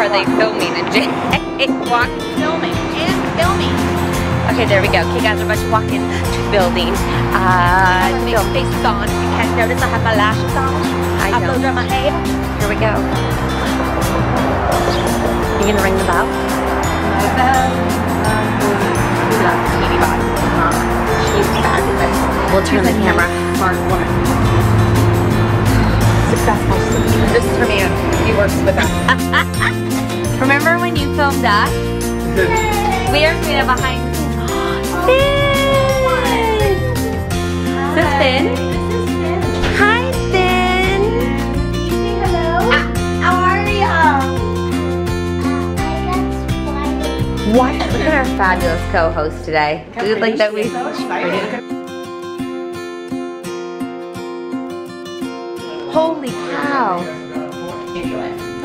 are they filming? And Jay walk filming and filming. Okay, there we go. Okay, guys, we're about to walk into the building. Uh, I'm film. face on. You can't notice I have my lashes on. I I know. dry my hair. Here we go. You gonna ring the bell? We love Katie Bot. She's fabulous. We'll turn the camera. Smart woman. Successful. This is her man. He works with us. You filmed us? We are doing a behind the scenes. Finn! Is this Finn? Hi, Finn! Ah. How are ya? What? Look at our fabulous co-host today. We would like that we. Holy cow!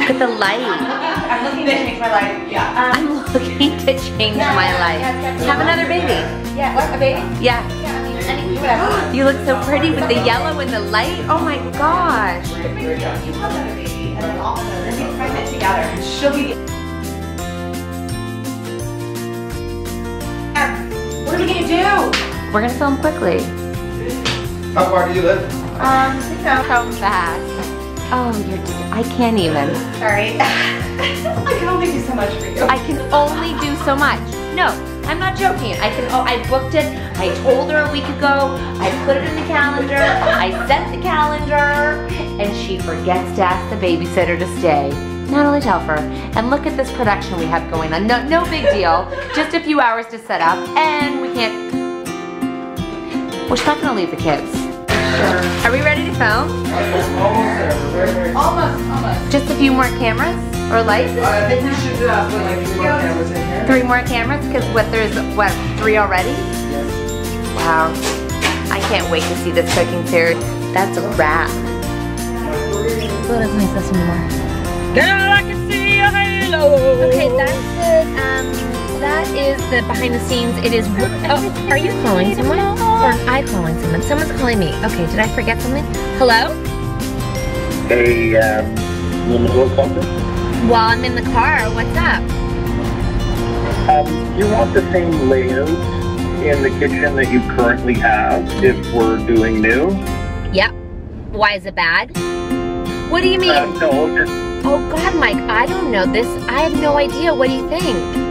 Look at the light. I'm looking to change my life. Yeah. I'm looking to change my life. Have another baby. Yeah. What? A baby? Yeah. Yeah. I mean. You look so pretty with the yellow and the light. Oh my gosh. You have another baby, and then all of them be pregnant together, and she'll be. What are we gonna do? We're gonna film quickly. How far do you live? Um, you know. Come fast. Oh, you're I can't even. Sorry. I can only do so much for you. I can only do so much. No, I'm not joking. I can, oh, I booked it. I told her a week ago. I put it in the calendar. I set the calendar. And she forgets to ask the babysitter to stay. Natalie Telfer. And look at this production we have going on. No, no big deal. Just a few hours to set up. And we can't, we're not gonna leave the kids. Are we ready to film? Almost there. We're very, very Almost, almost. Just a few more cameras or lights? I think we should uh, put like three more cameras in here. Three more cameras? Because what, there's, what, three already? Yes. Wow. I can't wait to see this cooking series. That's a wrap. What doesn't make this anymore? Girl, I can see a halo. Okay, that's the, um, that is the behind the scenes. It is, oh, are you calling someone? Or am I calling someone? Someone's calling me. Okay, did I forget something? Hello? Hey, um, you in the middle of something? Well, I'm in the car. What's up? Um, you want the same layout in the kitchen that you currently have if we're doing new? Yep. Why is it bad? What do you mean? Uh, no, just, Oh God, Mike, I don't know this. I have no idea. What do you think?